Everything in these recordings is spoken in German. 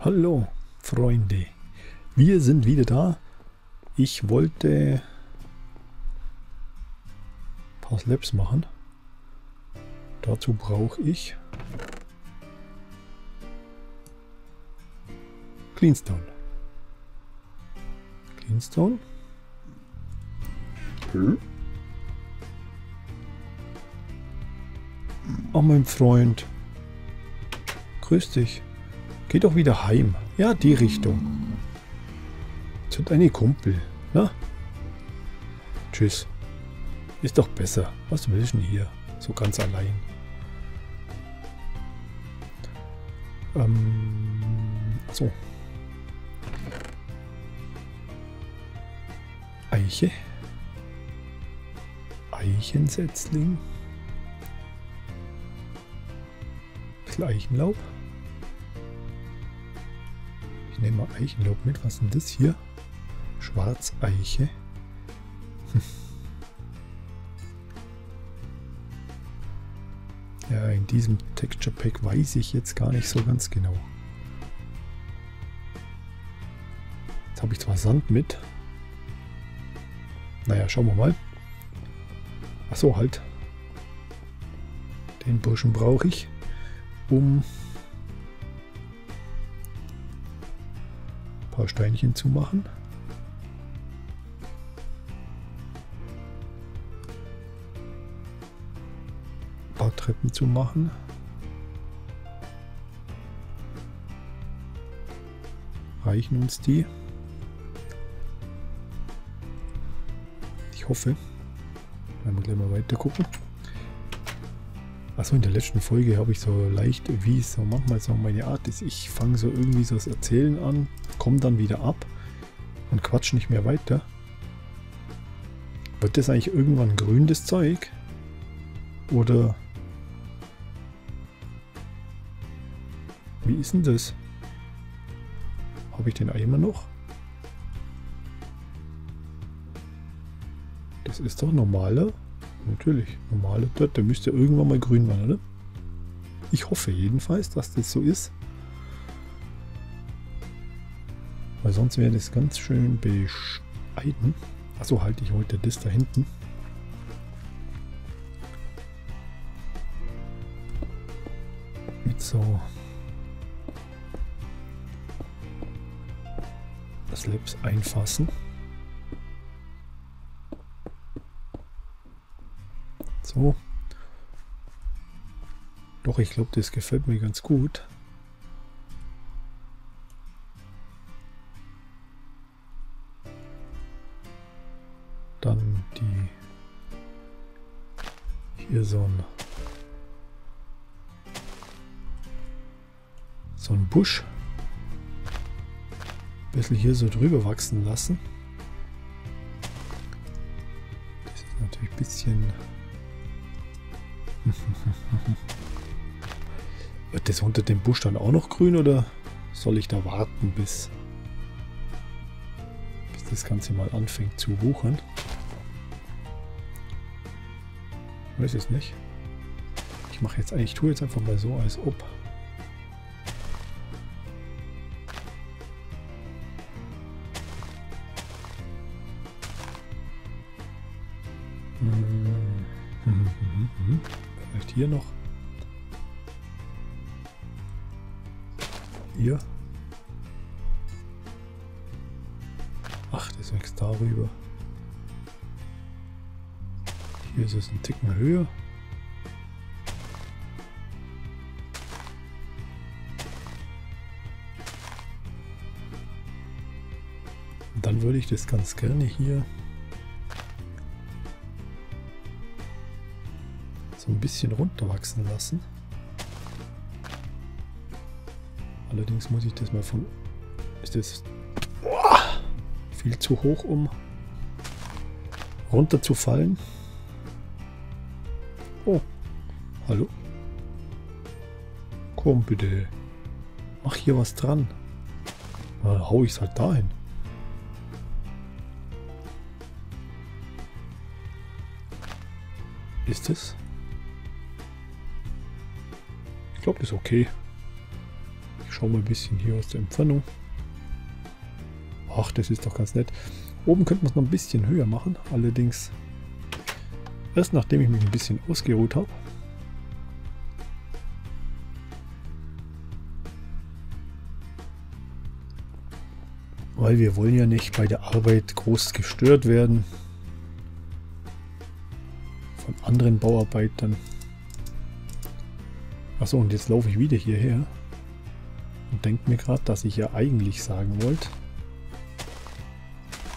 Hallo, Freunde. Wir sind wieder da. Ich wollte ein paar Slaps machen. Dazu brauche ich Cleanstone. Cleanstone. Hm? Oh, mein Freund. Grüß dich. Geh doch wieder heim. Ja, die Richtung. Zu deine Kumpel. Na? Tschüss. Ist doch besser. Was willst du denn hier? So ganz allein. Ähm, so. Eiche. Eichensetzling. Bisschen Eichenlaub. Ich nehme mal Eichenlaub mit. Was ist denn das hier? Schwarzeiche. ja, in diesem Texture Pack weiß ich jetzt gar nicht so ganz genau. Jetzt habe ich zwar Sand mit. Naja, schauen wir mal. Achso, halt. Den Burschen brauche ich, um Steinchen zu machen. Ein paar Treppen zu machen. Reichen uns die? Ich hoffe. Werden wir gleich mal weiter gucken. Achso, in der letzten Folge habe ich so leicht, wie es so manchmal so meine Art ist. Ich fange so irgendwie so das Erzählen an, komme dann wieder ab und quatsch nicht mehr weiter. Wird das eigentlich irgendwann grün, das Zeug? Oder wie ist denn das? Habe ich den Eimer noch? Das ist doch normaler. Natürlich, normale Dirt, der müsste irgendwann mal grün werden, oder? Ich hoffe jedenfalls, dass das so ist. Weil sonst wäre das ganz schön bescheiden. Achso, halte ich heute das da hinten. Mit so Slabs einfassen. So. Doch, ich glaube, das gefällt mir ganz gut. Dann die hier so ein so ein Busch. Ein bisschen hier so drüber wachsen lassen. Das ist natürlich ein bisschen das unter dem Busch dann auch noch grün oder soll ich da warten, bis, bis das Ganze mal anfängt zu wuchern? Weiß es nicht. Ich mache jetzt eigentlich, tue jetzt einfach mal so, als ob. hier noch? Hier? Ach, das wächst darüber. Hier ist es ein Ticken höher. Und dann würde ich das ganz gerne hier ein bisschen runterwachsen lassen. Allerdings muss ich das mal von... Ist das boah, viel zu hoch, um runter zu fallen? Oh, hallo? Komm bitte. Mach hier was dran. Dann hau ich es halt dahin. Ist es? Ich glaube, das ist okay. Schauen wir ein bisschen hier aus der Entfernung. Ach, das ist doch ganz nett. Oben könnte man es noch ein bisschen höher machen. Allerdings erst nachdem ich mich ein bisschen ausgeruht habe. Weil wir wollen ja nicht bei der Arbeit groß gestört werden. Von anderen Bauarbeitern. Achso, und jetzt laufe ich wieder hierher. Denke mir gerade, dass ich ja eigentlich sagen wollte,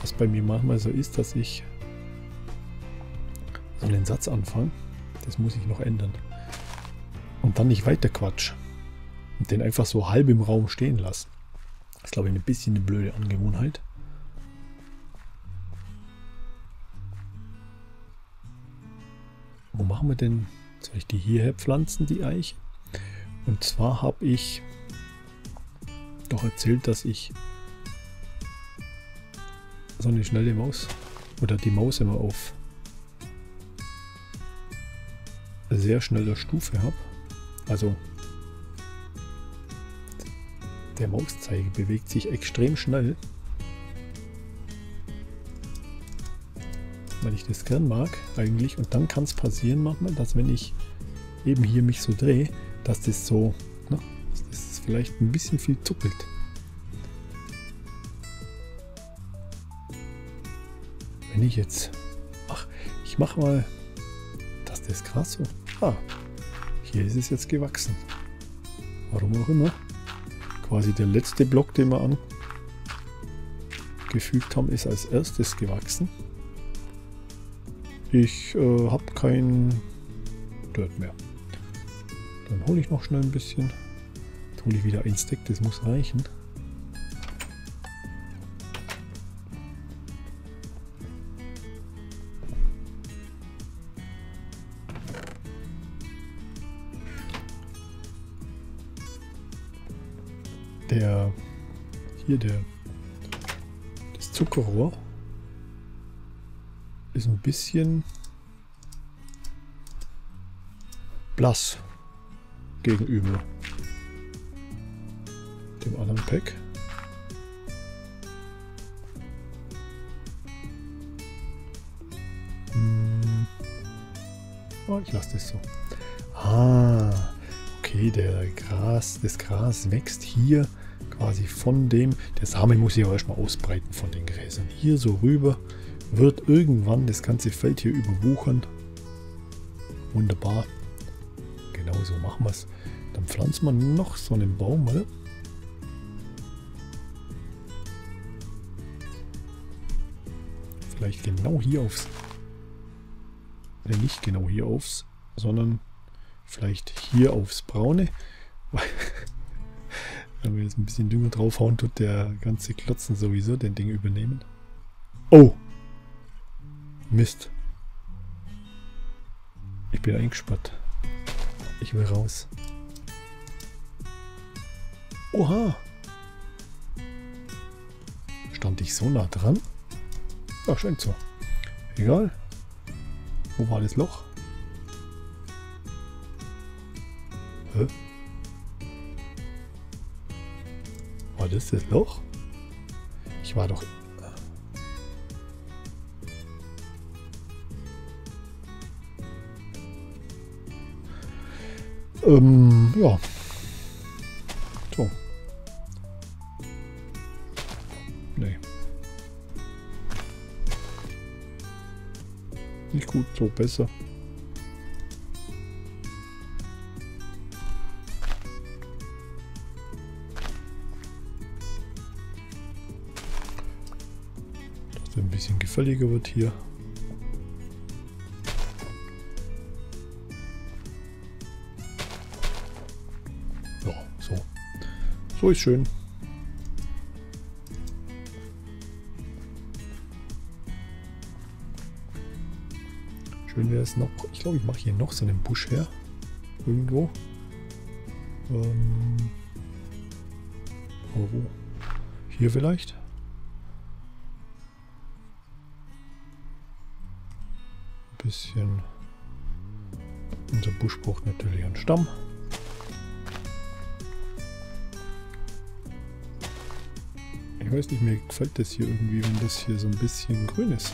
dass bei mir manchmal so ist, dass ich so einen Satz anfange. Das muss ich noch ändern. Und dann nicht weiter quatsch. Und den einfach so halb im Raum stehen lassen. Das ist, glaube ich, ein bisschen eine blöde Angewohnheit. Wo machen wir denn? Soll ich die hierher pflanzen, die Eiche? Und zwar habe ich doch erzählt, dass ich so eine schnelle Maus oder die Maus immer auf sehr schneller Stufe habe. Also der Mauszeiger bewegt sich extrem schnell. Weil ich das gern mag eigentlich. Und dann kann es passieren manchmal, dass wenn ich eben hier mich so drehe, dass das so, na, dass das vielleicht ein bisschen viel zuckelt. Wenn ich jetzt, ach, ich mache mal, das Gras so, ah, hier ist es jetzt gewachsen. Warum auch immer. Quasi der letzte Block, den wir angefügt haben, ist als erstes gewachsen. Ich äh, habe kein Dirt mehr. Dann hole ich noch schnell ein bisschen. Hole ich wieder ein Stack, das muss reichen. Der hier der das Zuckerrohr ist ein bisschen blass gegenüber Pack. Hm. Oh, ich lasse das so. Ah, okay, der Gras, das Gras wächst hier quasi von dem, der Samen muss sich aber erstmal ausbreiten von den Gräsern. Hier so rüber wird irgendwann das ganze Feld hier überwuchern. Wunderbar. Genau so machen wir es. Dann pflanzen wir noch so einen Baum, oder? Vielleicht genau hier aufs... Oder nicht genau hier aufs, sondern vielleicht hier aufs Braune. Wenn wir jetzt ein bisschen Dünger draufhauen, tut der ganze Klotzen sowieso den Ding übernehmen. Oh! Mist. Ich bin eingesperrt. Ich will raus. Oha! Stand ich so nah dran? Ja, scheint so. Egal. Wo war das Loch? Hä? War das das Loch? Ich war doch Ähm, ja. So. Nee. Nicht gut, so besser. Dass ein bisschen gefälliger wird hier. So ist schön. Schön wäre es noch. Ich glaube, ich mache hier noch so einen Busch her. Irgendwo. Ähm, oh, hier vielleicht. Ein bisschen. Unser Busch braucht natürlich einen Stamm. weiß nicht, mir gefällt das hier irgendwie, wenn das hier so ein bisschen grün ist.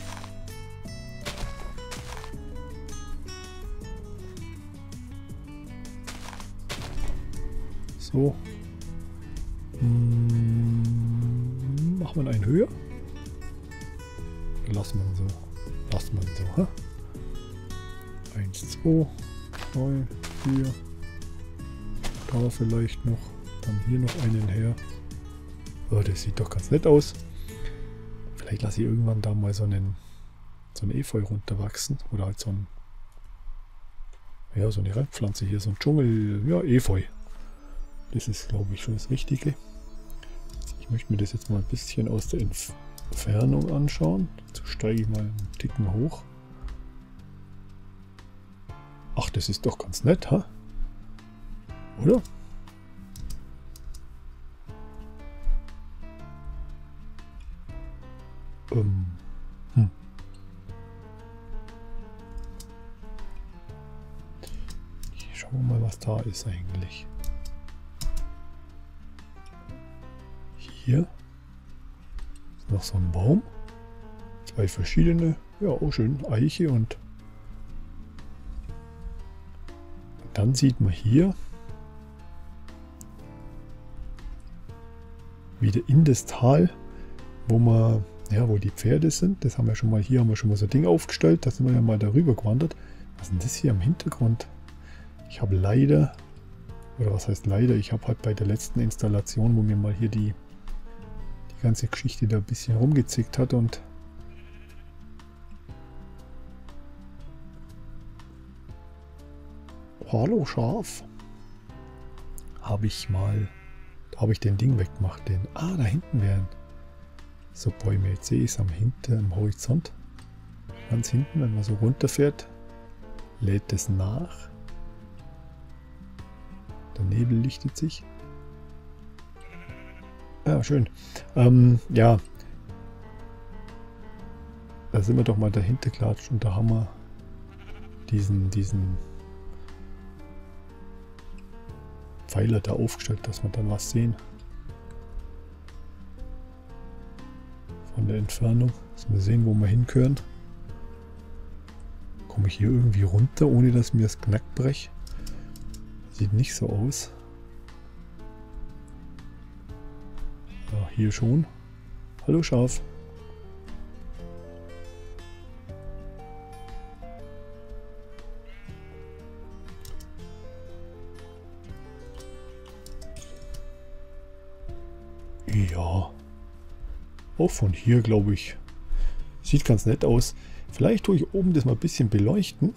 So. Hm, machen wir einen höher. Wir ihn so. Wir ihn so. Ha? 1, 2, 3, 4. Da vielleicht noch. Dann hier noch einen her. Oh, das sieht doch ganz nett aus. Vielleicht lasse ich irgendwann da mal so einen so ein Efeu runterwachsen. Oder halt so ein ja, so eine Randpflanze hier, so ein Dschungel, ja, Efeu. Das ist, glaube ich, schon das Richtige. Ich möchte mir das jetzt mal ein bisschen aus der Entfernung anschauen. Dazu steige ich mal einen Ticken hoch. Ach, das ist doch ganz nett, ha? Oder? Ähm. Hm. Schauen wir mal, was da ist eigentlich. Hier ist noch so ein Baum. Zwei verschiedene. Ja, auch schön. Eiche und dann sieht man hier wieder in das Tal, wo man, ja, wo die Pferde sind. Das haben wir schon mal, hier haben wir schon mal so ein Ding aufgestellt. Da sind wir ja mal darüber gewandert. Was ist denn das hier im Hintergrund? Ich habe leider, oder was heißt leider, ich habe halt bei der letzten Installation, wo mir mal hier die, die ganze Geschichte da ein bisschen rumgezickt hat und Hallo Schaf. Habe ich mal, habe ich den Ding weggemacht. Den, ah, da hinten wären so Bäume. Jetzt sehe ich es am hinten, am Horizont. Ganz hinten, wenn man so runterfährt, lädt es nach. Der Nebel lichtet sich. Ja, schön. Ähm, ja. Da sind wir doch mal dahinter klatscht und da haben wir diesen, diesen Pfeiler da aufgestellt, dass wir dann was sehen. Von der Entfernung, dass wir sehen, wo wir hinkören. Komme ich hier irgendwie runter, ohne dass mir das Knack brech? Sieht nicht so aus. Hier schon. Hallo Schaf. Ja. Auch von hier, glaube ich. Sieht ganz nett aus. Vielleicht tue ich oben das mal ein bisschen beleuchten.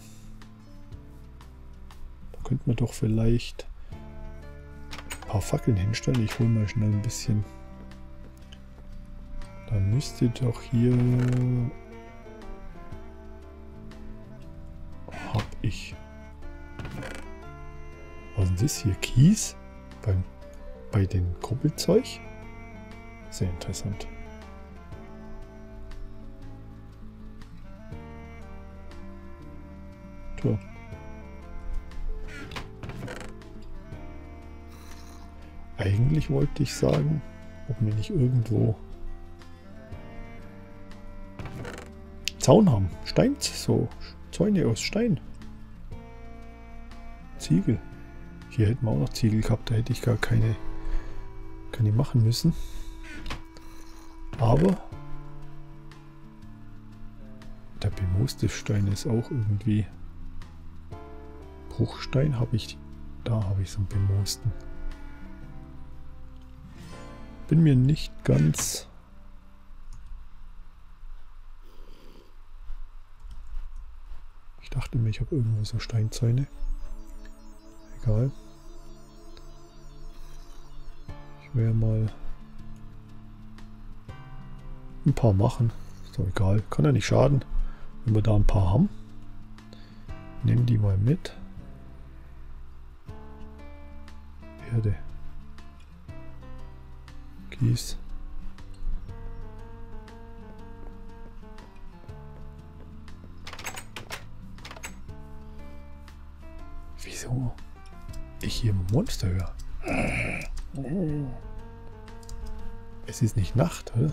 Da könnte man doch vielleicht ein paar Fackeln hinstellen. Ich hole mal schnell ein bisschen. Dann müsste doch hier... Hab ich... Was ist das hier? Kies? Beim, bei den Kuppelzeug? Sehr interessant. Tja. Eigentlich wollte ich sagen, ob wir nicht irgendwo Zaun haben. Stein, so Zäune aus Stein. Ziegel. Hier hätten wir auch noch Ziegel gehabt, da hätte ich gar keine, keine machen müssen. Aber der bemooste Stein ist auch irgendwie Bruchstein habe ich da habe ich so einen bemoosten bin mir nicht ganz dachte mir ich habe irgendwo so Steinzäune egal ich werde mal ein paar machen. Ist doch egal. Kann ja nicht schaden, wenn wir da ein paar haben. Nehmen die mal mit. Erde. Kies. Ich hier Monster höre. Es ist nicht Nacht, oder?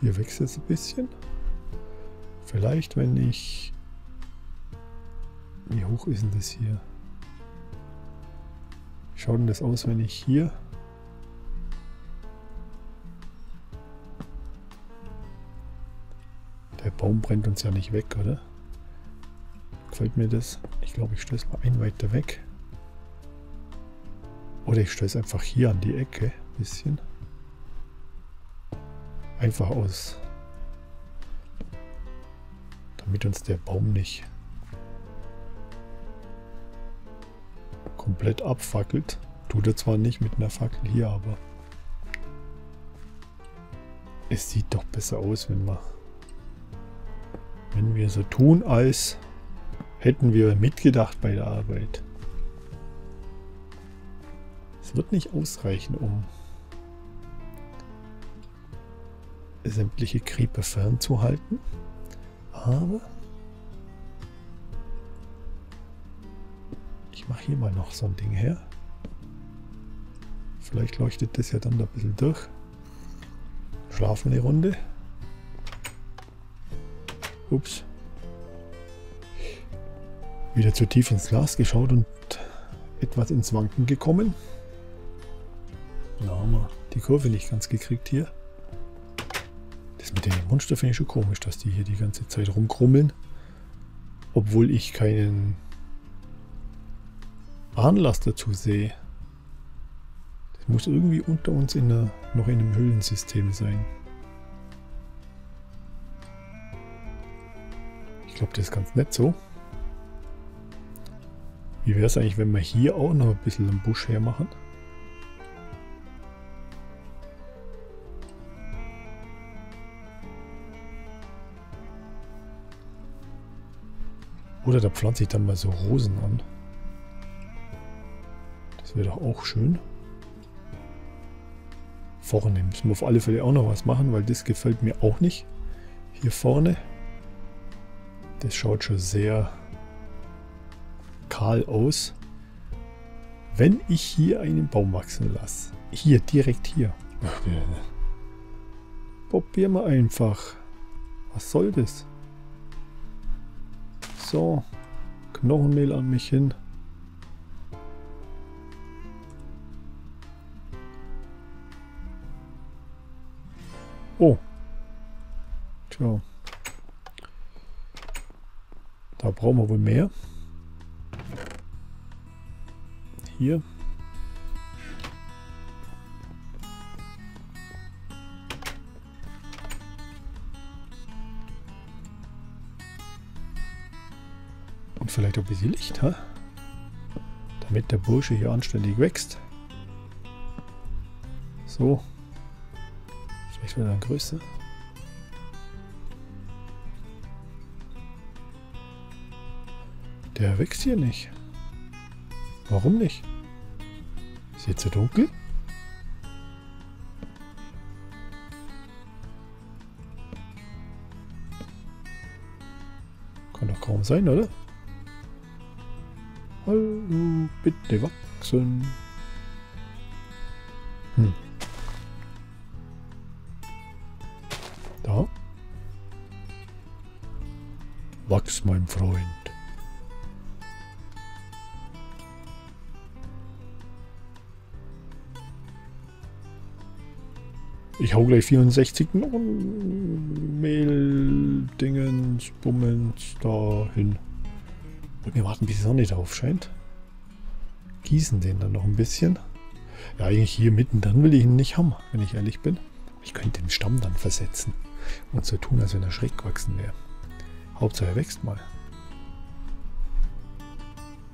Hier wechselt es ein bisschen. Vielleicht, wenn ich... Wie hoch ist denn das hier? Schaut denn das aus, wenn ich hier... Baum brennt uns ja nicht weg, oder? Gefällt mir das? Ich glaube, ich stöße mal ein weiter weg. Oder ich stöße einfach hier an die Ecke. Bisschen. Einfach aus damit uns der Baum nicht komplett abfackelt. Tut er zwar nicht mit einer Fackel hier, aber es sieht doch besser aus, wenn wir, wenn wir so tun, als hätten wir mitgedacht bei der Arbeit. Es wird nicht ausreichen, um sämtliche Creeper fernzuhalten. Aber ich mache hier mal noch so ein Ding her. Vielleicht leuchtet das ja dann da ein bisschen durch. Schlafen eine Runde. Ups. Wieder zu tief ins Glas geschaut und etwas ins Wanken gekommen. Da haben wir die Kurve nicht ganz gekriegt hier. Das mit den Monster finde ich schon komisch, dass die hier die ganze Zeit rumkrummeln. Obwohl ich keinen Anlass dazu sehe. Das muss irgendwie unter uns in der, noch in einem Höhlensystem sein. Glaube, das ist ganz nett so. Wie wäre es eigentlich, wenn wir hier auch noch ein bisschen einen Busch hermachen? Oder da pflanze ich dann mal so Rosen an. Das wäre doch auch schön. Vorne müssen wir auf alle Fälle auch noch was machen, weil das gefällt mir auch nicht. Hier vorne. Das schaut schon sehr kahl aus. Wenn ich hier einen Baum wachsen lasse. Hier, direkt hier. Probieren wir einfach. Was soll das? So, Knochenmehl an mich hin. Oh. Tja. Da brauchen wir wohl mehr. Hier. vielleicht ein bisschen Licht, ha? damit der Bursche hier anständig wächst. So. Vielleicht wird er größer. Der wächst hier nicht. Warum nicht? Ist jetzt zu dunkel? Kann doch kaum sein, oder? Hallo, bitte wachsen. Hm. Da. Wachs, mein Freund. Hau gleich 64 Mehl, Dingens, Bummens dahin. Und wir warten, bis die Sonne drauf scheint. Gießen den dann noch ein bisschen. Ja, eigentlich hier mittendrin will ich ihn nicht haben, wenn ich ehrlich bin. Ich könnte den Stamm dann versetzen und so tun, als wenn er schräg gewachsen wäre. Hauptsache er wächst mal.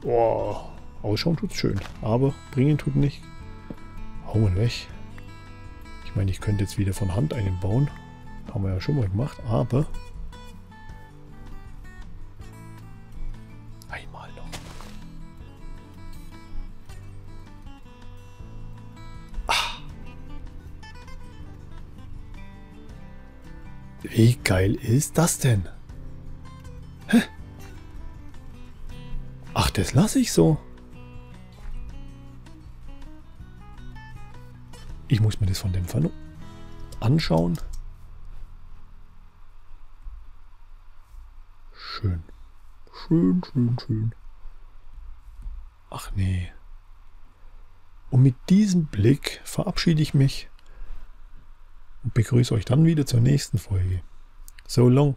Boah, ausschauen tut's schön, aber bringen tut nicht. Hauen weg. Ich meine, ich könnte jetzt wieder von Hand einen bauen. Haben wir ja schon mal gemacht, aber Wie geil ist das denn? Hä? Ach, das lasse ich so. Ich muss mir das von dem Fall anschauen. Schön. Schön, schön, schön. Ach nee. Und mit diesem Blick verabschiede ich mich und begrüße euch dann wieder zur nächsten Folge. So long.